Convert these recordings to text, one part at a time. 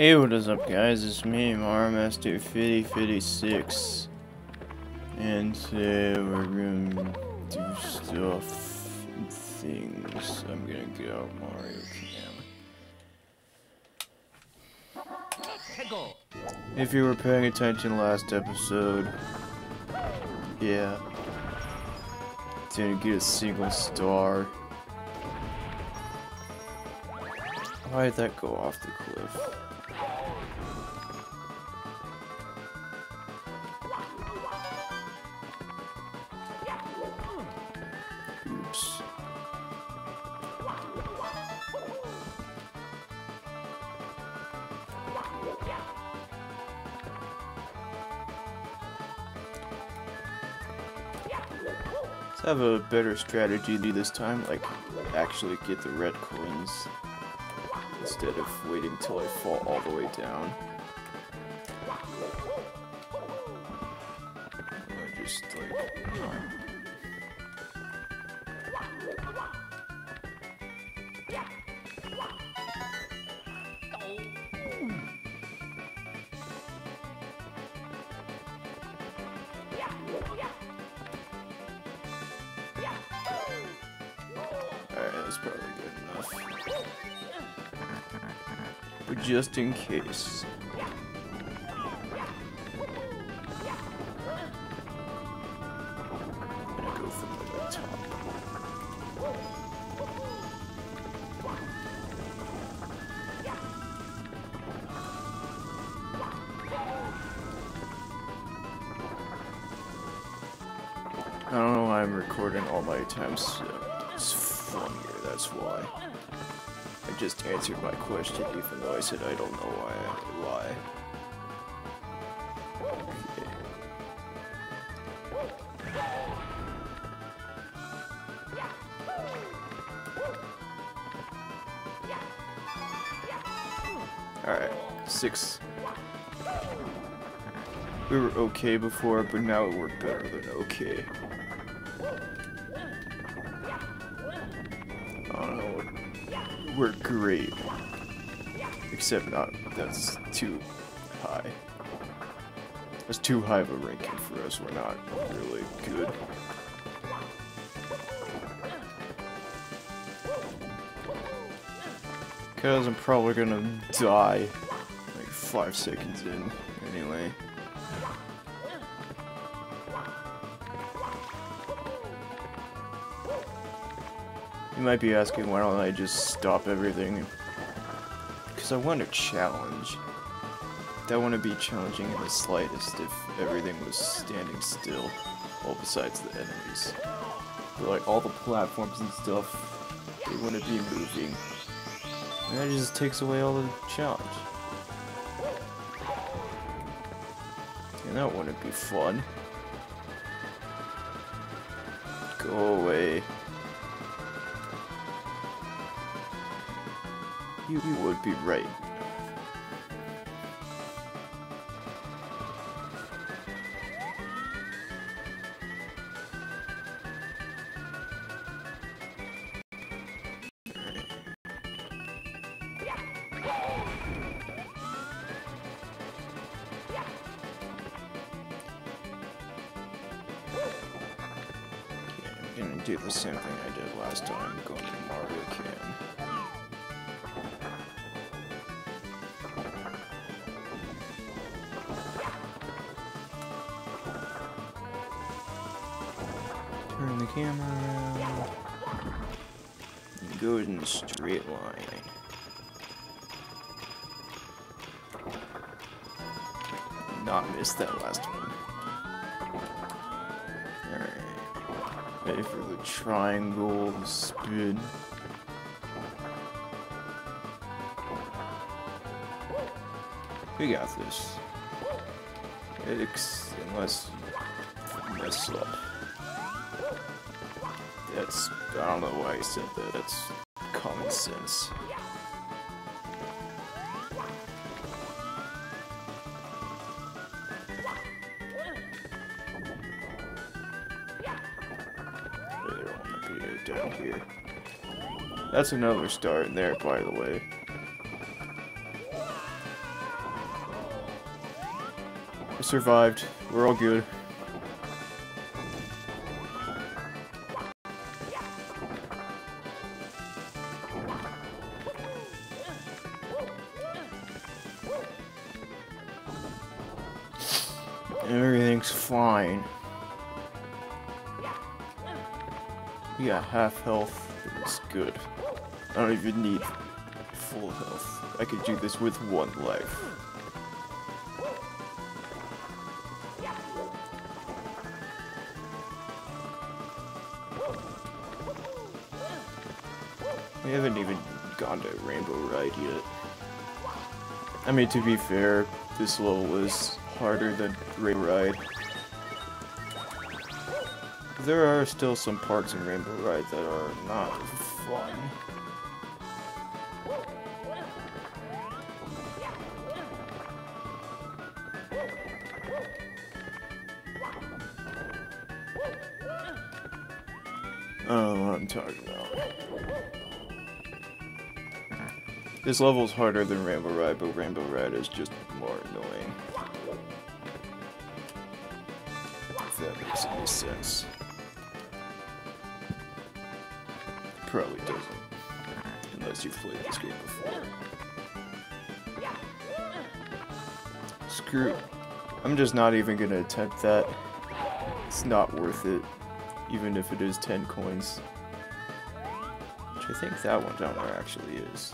Hey, what is up guys? It's me, Mario Master 5056. And today we're gonna do stuff and things. I'm gonna get out Mario Cam. If you were paying attention last episode, yeah, didn't get a single star. Why did that go off the cliff? Oops. Let's have a better strategy this time, like actually get the red coins instead of waiting till I fall all the way down. Or just like... Alright, that's probably good enough. Just in case. I don't know why I'm recording all my times. It's funnier, that's why. Just answered my question even though I said I don't know why. Why? Alright, six. We were okay before, but now it worked better than okay. We're great. Except not, that's too high. That's too high of a ranking for us. We're not really good. Because I'm probably gonna die like five seconds in anyway. You might be asking why don't I just stop everything? Because I want a challenge. That wouldn't be challenging in the slightest if everything was standing still. Well, besides the enemies. But like all the platforms and stuff, they wouldn't be moving. And that just takes away all the challenge. And that wouldn't be fun. Go away. You, would be right. Do the same thing I did last time, going to Mario Cam. The camera go in a straight line. Not miss that last one. Alright. Ready for the triangle spin. We got this. Ex unless you mess up. That's... I don't know why he said that. That's common sense. down here. That's another star in there, by the way. I survived. We're all good. Everything's fine. Yeah, half health. It's good. I don't even need full health. I could do this with one life. We haven't even gone to Rainbow Ride yet. I mean, to be fair, this level was harder than Rainbow Ride. There are still some parts in Rainbow Ride that are not fun. I don't know what I'm talking about. This level's harder than Rainbow Ride, but Rainbow Ride is just 26. Probably doesn't. Unless you've played this game before. Screw. I'm just not even gonna attempt that. It's not worth it. Even if it is 10 coins. Which I think that one down there actually is.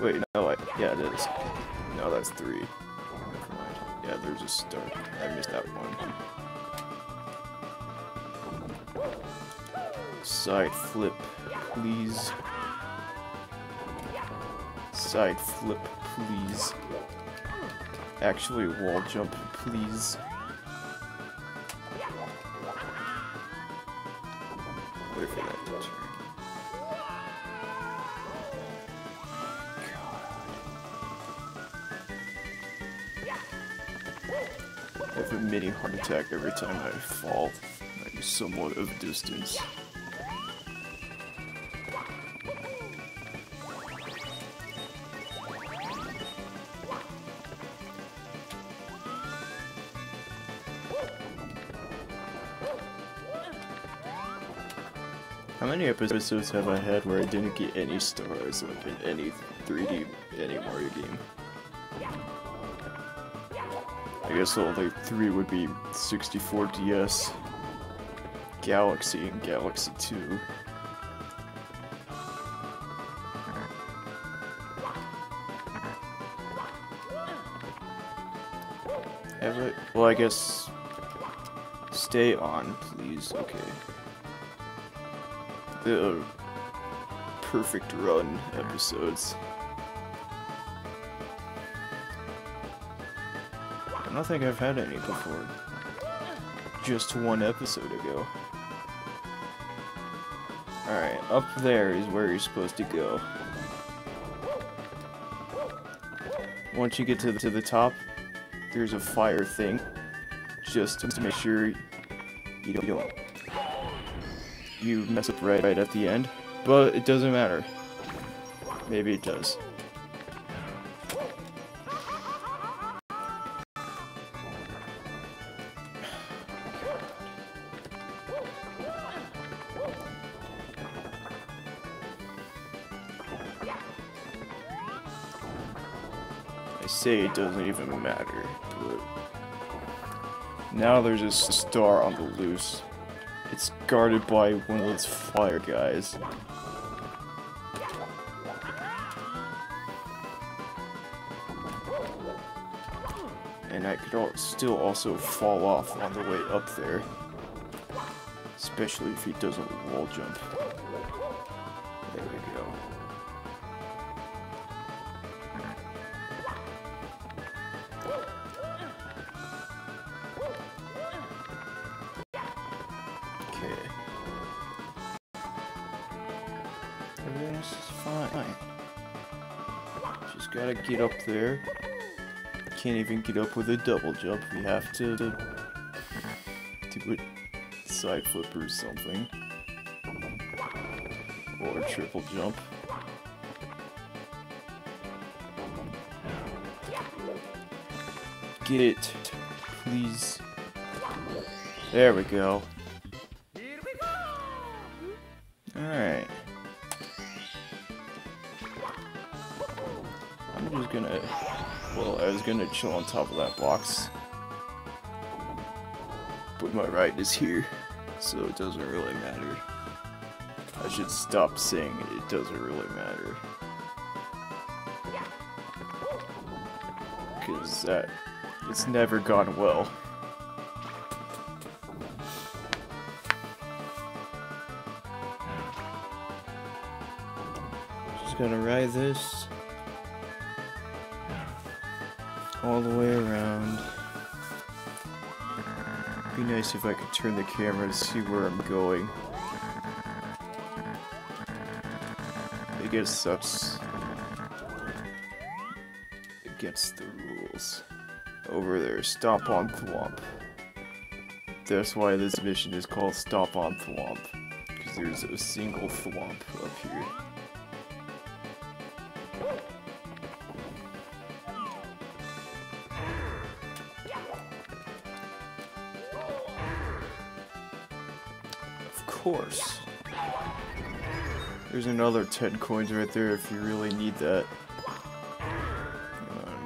Wait, no, I, yeah it is. No, that's three. Yeah, there's a start. I missed that one. Side flip, please. Side flip, please. Actually, wall jump, please. Mini heart attack every time I fall, like somewhat of a distance. How many episodes have I had where I didn't get any stars in any 3D any Mario game? I guess only three would be 64 DS, Galaxy, and Galaxy 2. Have it? Well, I guess. Stay on, please. Okay. The perfect run episodes. I don't think I've had any before. Just one episode ago. Alright, up there is where you're supposed to go. Once you get to the, to the top, there's a fire thing. Just to make sure you don't, you don't you mess up right, right at the end. But it doesn't matter. Maybe it does. It doesn't even matter, but now there's a star on the loose. It's guarded by one of those fire guys. And I could still also fall off on the way up there. Especially if he does a wall jump. Fine. Just gotta get up there. Can't even get up with a double jump. We have to do a side flip or something. Or triple jump. get it. Please. There we go. Alright. Gonna... Well, I was gonna chill on top of that box. But my right is here, so it doesn't really matter. I should stop saying it, it doesn't really matter. Because that... It's never gone well. Just gonna ride this all the way around. Be nice if I could turn the camera to see where I'm going. I guess that's against the rules. Over there, stop on Thwomp. That's why this mission is called Stop on Thwomp. Because there's a single Thwomp up here. Course. There's another 10 coins right there if you really need that. Uh, I'm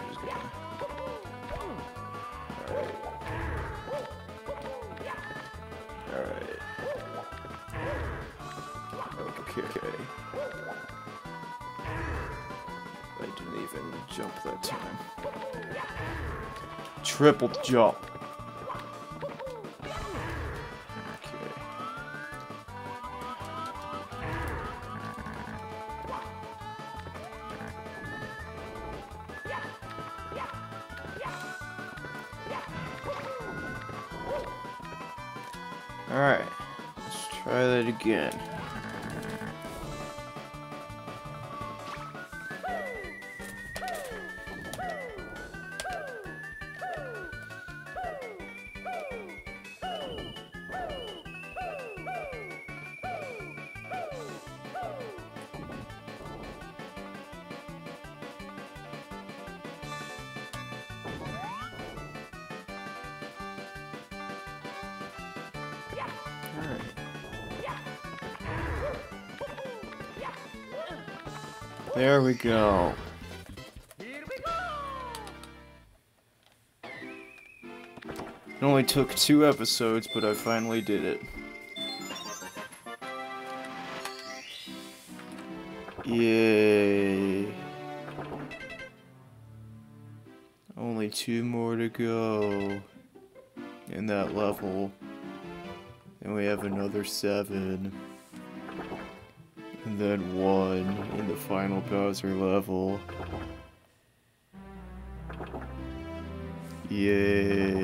Alright, let's try that again. There we go. It only took two episodes, but I finally did it. Yay. Only two more to go in that level. And we have another seven. And then one in the final Bowser level. Yay.